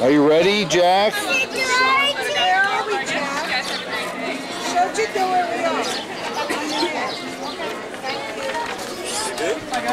Are you ready, Jack? Where are we, Jack? Showed you know where we are.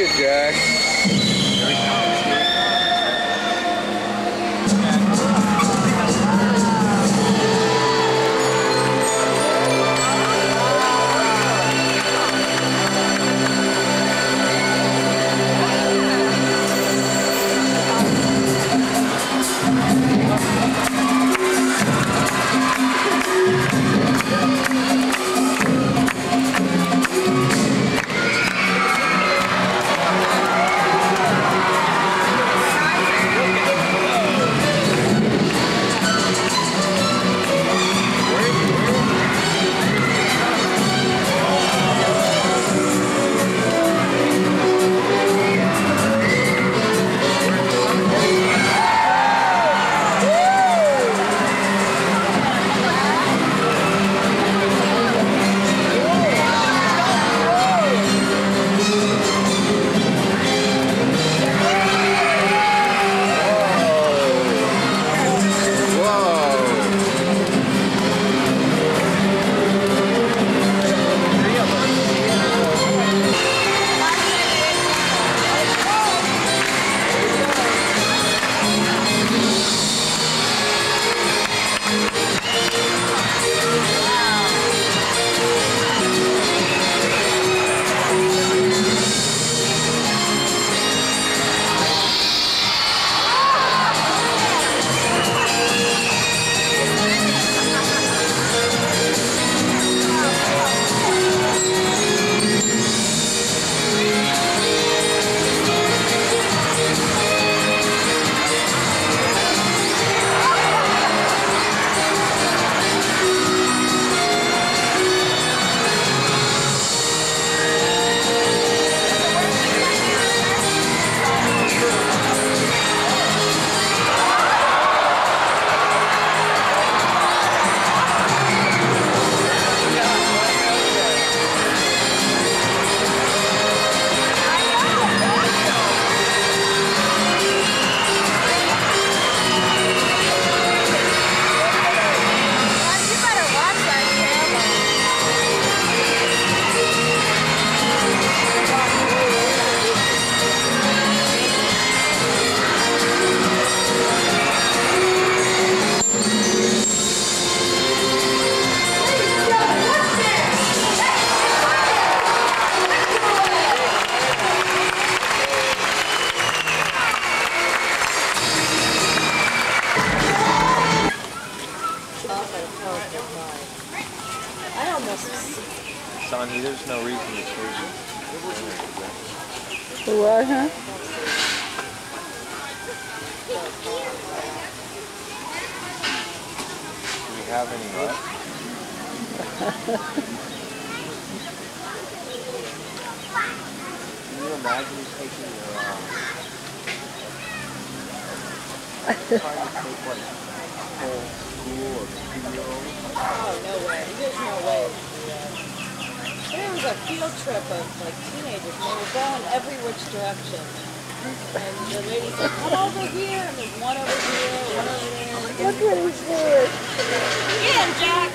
At Jack. I almost Sonny, there's no reason to change it. The what, huh? Do we have any left? Can you imagine taking your um, trying to take like whole school of two-year-olds? Oh, no way. There's no way. There was a field trip of like teenagers, and they were going every which direction. And the lady said, come over here, and there's one over here, one over there. Look what he's doing. Yeah, Jack.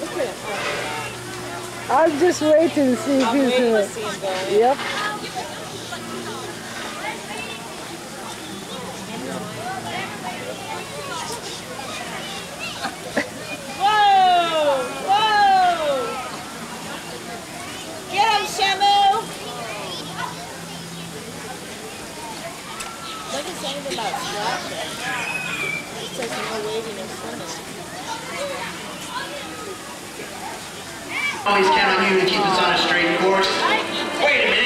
Look at him. I'm just waiting to see if I'm he's waiting to see him. Yep. Whoa! Whoa! Get him, Shamu! Doesn't say anything about splashing. Always count on you to keep us on a straight course. Wait a minute.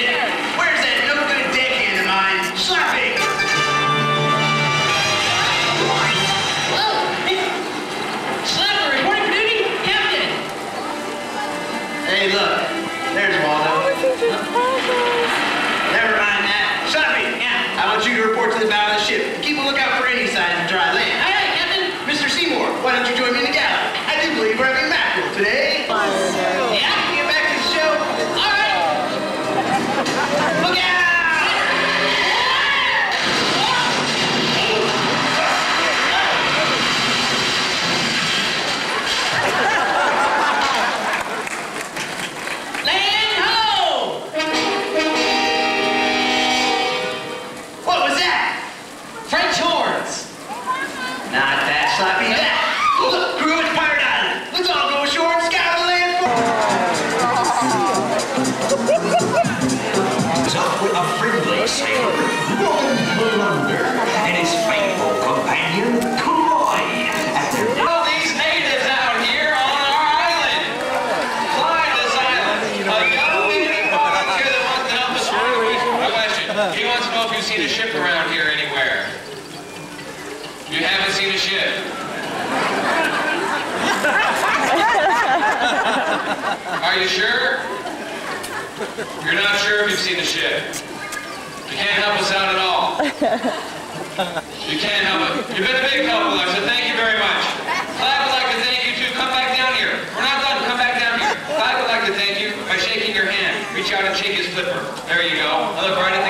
Report to the the ship. Keep a lookout for any signs of dry land. Aye, Captain. Mr. Seamore, why don't you join me in the galley? I do believe we're having you've seen a ship around here anywhere. You haven't seen a ship. Are you sure? You're not sure if you've seen a ship. You can't help us out at all. You can't help it. You've been a big help, Alexa. Thank you very much. Clyde would like to thank you too. Come back down here. We're not done. Come back down here. Clyde would like to thank you by shaking your hand. Reach out and shake his flipper. There you go. Now look right at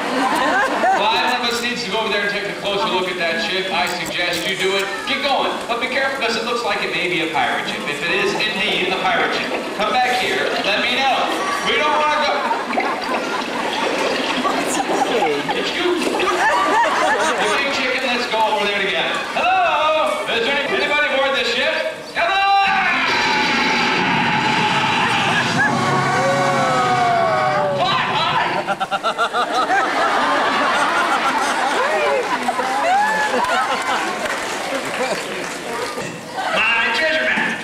Five of us needs to go over there and take a closer look at that ship. I suggest you do it. Get going, but be careful because it looks like it may be a pirate ship. If it is indeed a pirate ship, come back here. Let me know. We don't want to go. It's you. You big chicken. Let's go over there together. Hello. Is there any- anybody aboard this ship? Hello. What? Hi. My treasure map.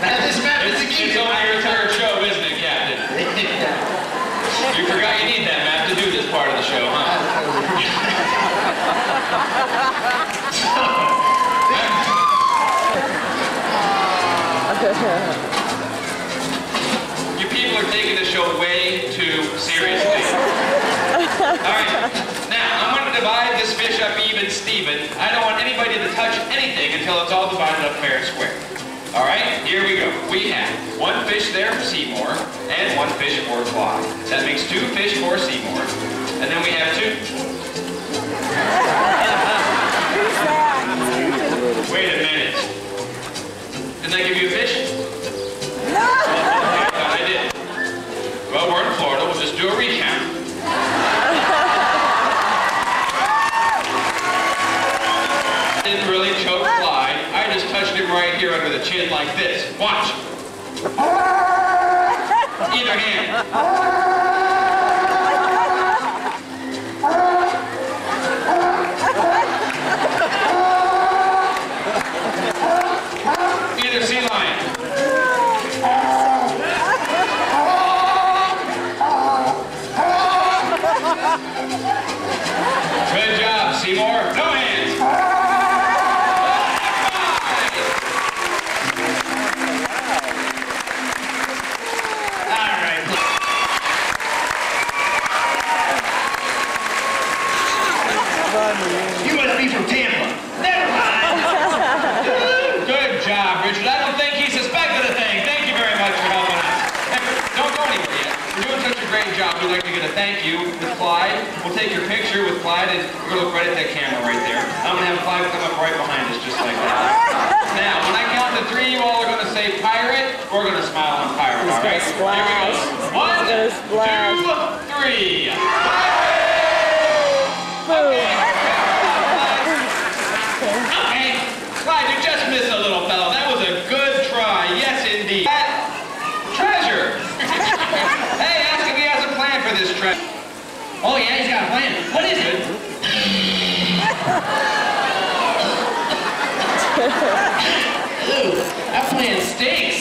Now this map is a It's gift. only your third show, isn't it, Captain? You forgot you need that map to do this part of the show, huh? You people are taking the show way too seriously. All right, now I'm going to divide this fish up even, Steven. I don't want anybody to touch anything until it's all divided up fair and square. All right, here we go. We have one fish there for Seamore and one fish for Clyde. That makes two fish for Seamore. And then we have two. Wait a minute. Didn't I give you a fish? No. I did. Well, we're in Florida. We'll just do a recount. Didn't really choke Clyde. Touched him right here under the chin like this. Watch. Either hand. Good job, Seamore. No thank you with Clyde. We'll take your picture with Clyde and we're gonna look right at that camera right there. I'm gonna have Clyde come up right behind us just like that. now, when I count to three, you all are gonna say pirate. We're gonna smile on pirate, all right? gonna splash. Here we go. One, gonna splash. two, three. Boom. Okay, Clyde, you just missed a little fellow. That was a good try. Yes, indeed. That treasure. hey, ask if he has a plan for this treasure. Oh, yeah, he's got a plan. What is it? Ooh, that plan stinks.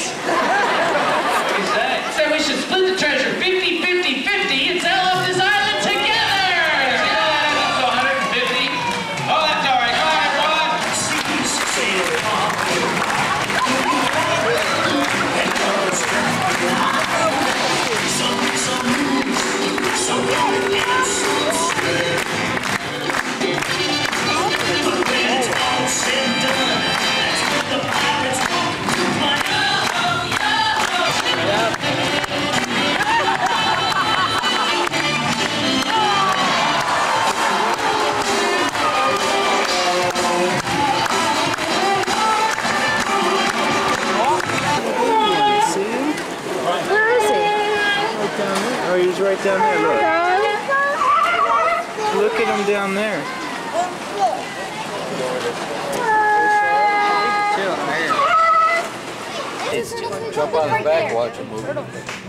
Jump on his back, watch him move.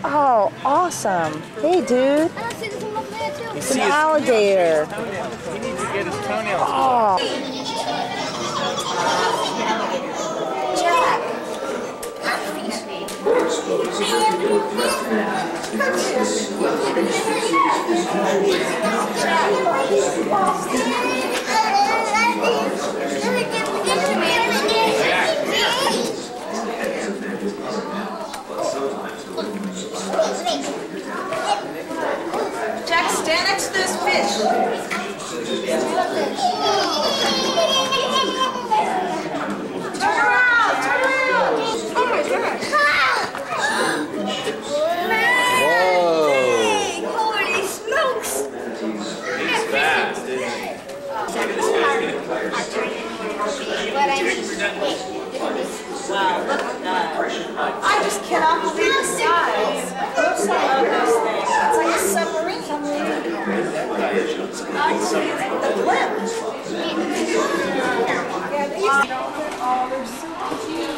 Oh, awesome. Hey, dude. It's an alligator. He needs to get his toenails. Oh. Jack, stand next to this fish. Turn around, turn around. Oh my gosh. Whoa. Holy smokes! He's fast, isn't he? Wow, look at that. I just cannot believe the size of this thing. It's like a submarine. Actually, the blimp. Yeah, these, oh, they're so cute.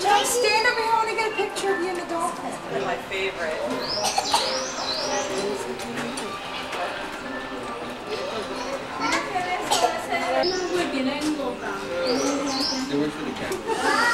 Jack, stand over here. I want to get a picture of you and the dolphin. They're my favorite. Do it for the camera.